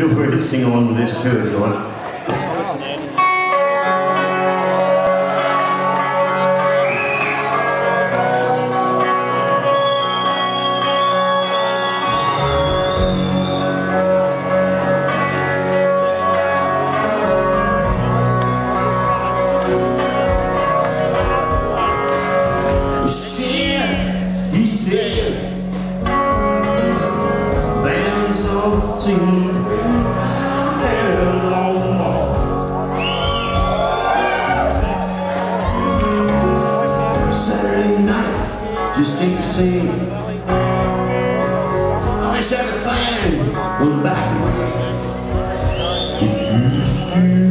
Feel free to sing along with this too if you want. you.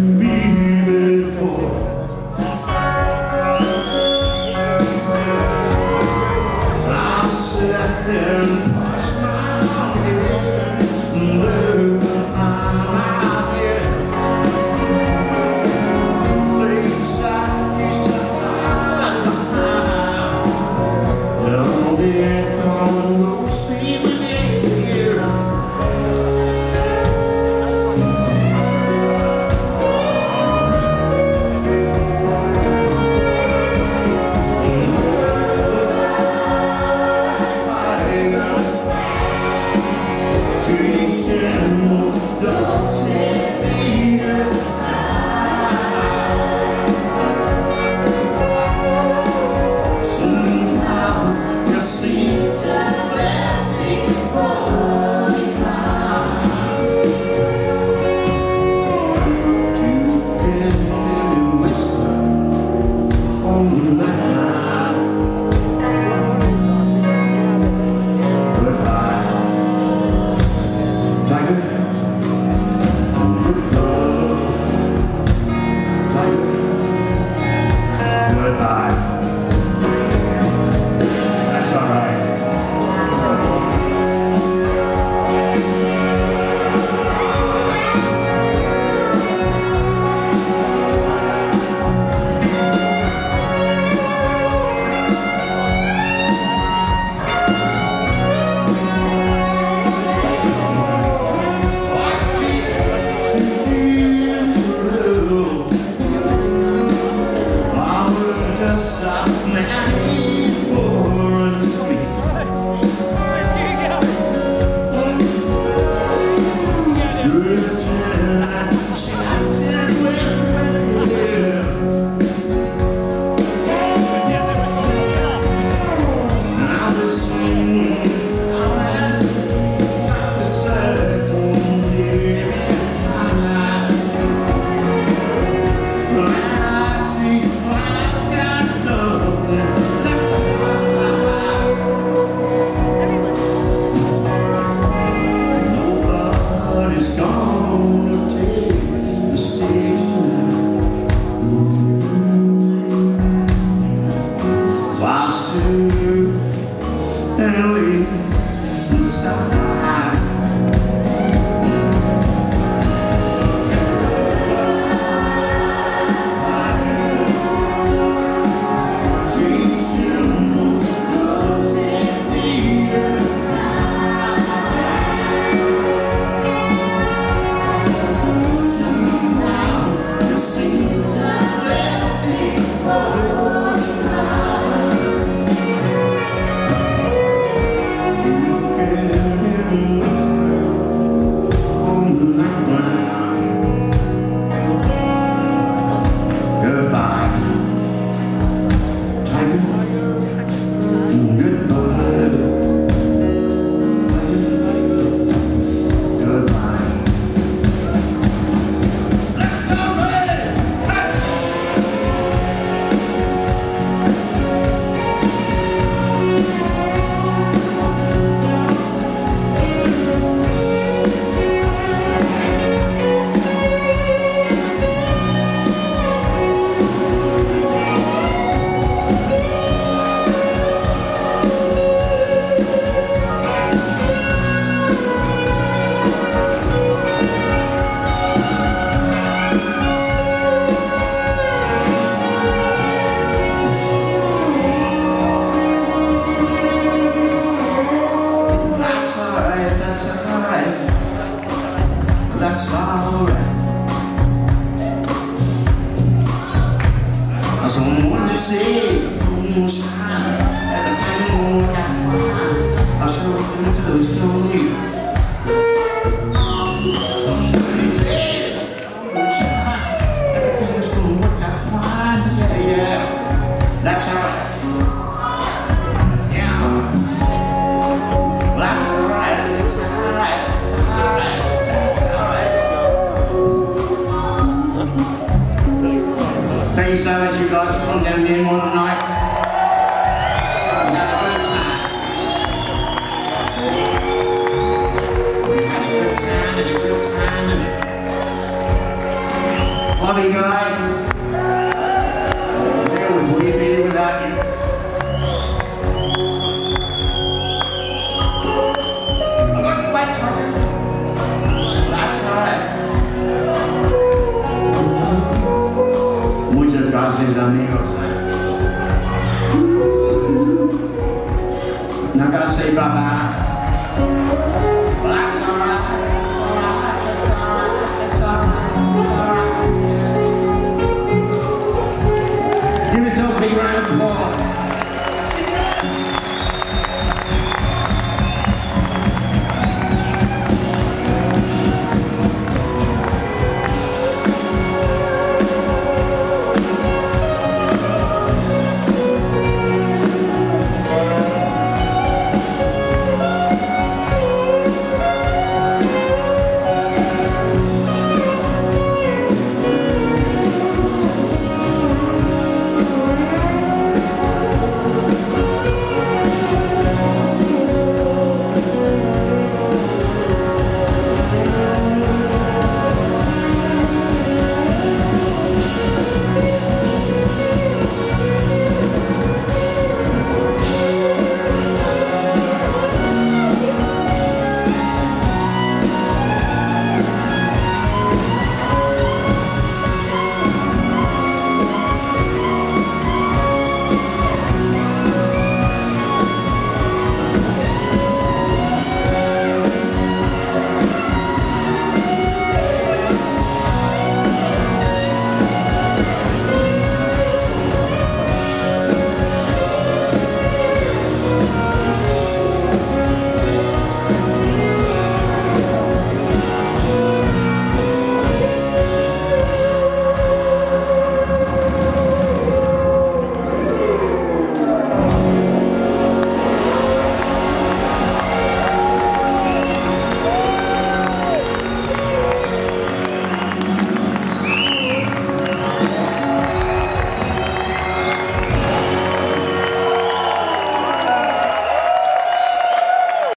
people. Time, everything will work out fine. You? I'm going to say bye-bye.